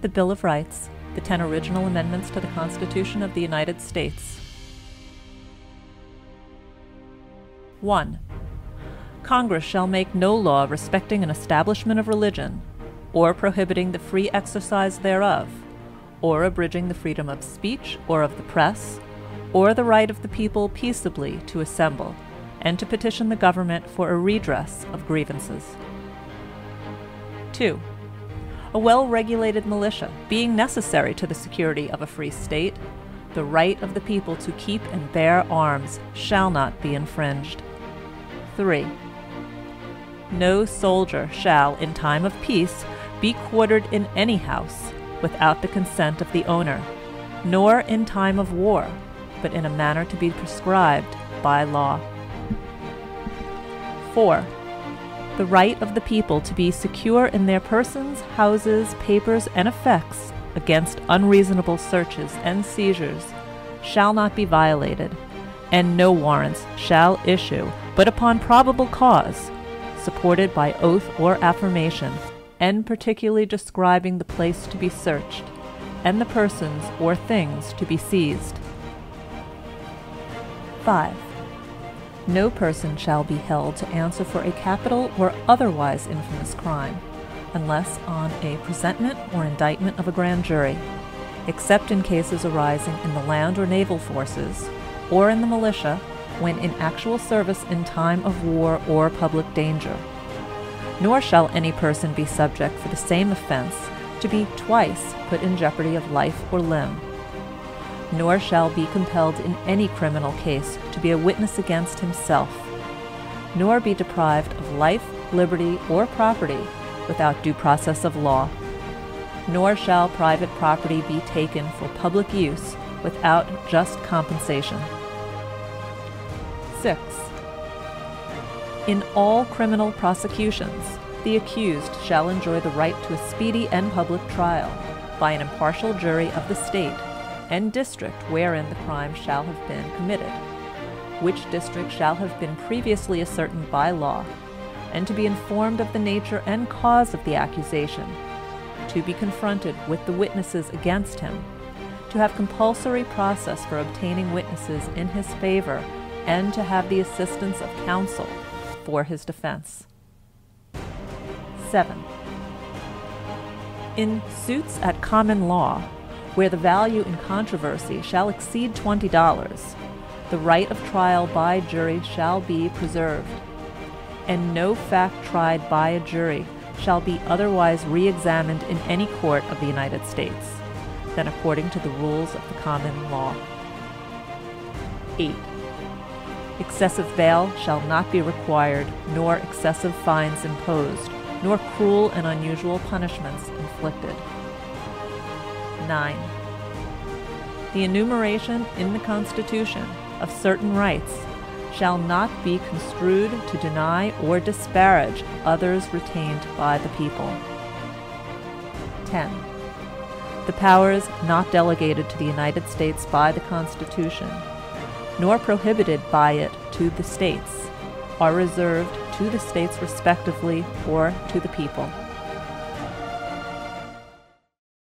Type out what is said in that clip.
the Bill of Rights, the ten original amendments to the Constitution of the United States. 1. Congress shall make no law respecting an establishment of religion, or prohibiting the free exercise thereof, or abridging the freedom of speech or of the press, or the right of the people peaceably to assemble, and to petition the government for a redress of grievances. 2. A well regulated militia being necessary to the security of a free state, the right of the people to keep and bear arms shall not be infringed. 3. No soldier shall, in time of peace, be quartered in any house without the consent of the owner, nor in time of war, but in a manner to be prescribed by law. 4. The right of the people to be secure in their persons, houses, papers, and effects against unreasonable searches and seizures shall not be violated, and no warrants shall issue but upon probable cause, supported by oath or affirmation, and particularly describing the place to be searched, and the persons or things to be seized. 5. No person shall be held to answer for a capital or otherwise infamous crime, unless on a presentment or indictment of a grand jury, except in cases arising in the land or naval forces, or in the militia, when in actual service in time of war or public danger. Nor shall any person be subject for the same offense to be twice put in jeopardy of life or limb nor shall be compelled in any criminal case to be a witness against himself, nor be deprived of life, liberty, or property without due process of law, nor shall private property be taken for public use without just compensation. 6. In all criminal prosecutions, the accused shall enjoy the right to a speedy and public trial by an impartial jury of the state and district wherein the crime shall have been committed, which district shall have been previously ascertained by law, and to be informed of the nature and cause of the accusation, to be confronted with the witnesses against him, to have compulsory process for obtaining witnesses in his favor, and to have the assistance of counsel for his defense. 7. In suits at common law, where the value in controversy shall exceed $20, the right of trial by jury shall be preserved, and no fact tried by a jury shall be otherwise re-examined in any court of the United States than according to the rules of the common law. 8. Excessive bail shall not be required, nor excessive fines imposed, nor cruel and unusual punishments inflicted. 9. The enumeration in the Constitution of certain rights shall not be construed to deny or disparage others retained by the people. 10. The powers not delegated to the United States by the Constitution, nor prohibited by it to the states, are reserved to the states respectively or to the people.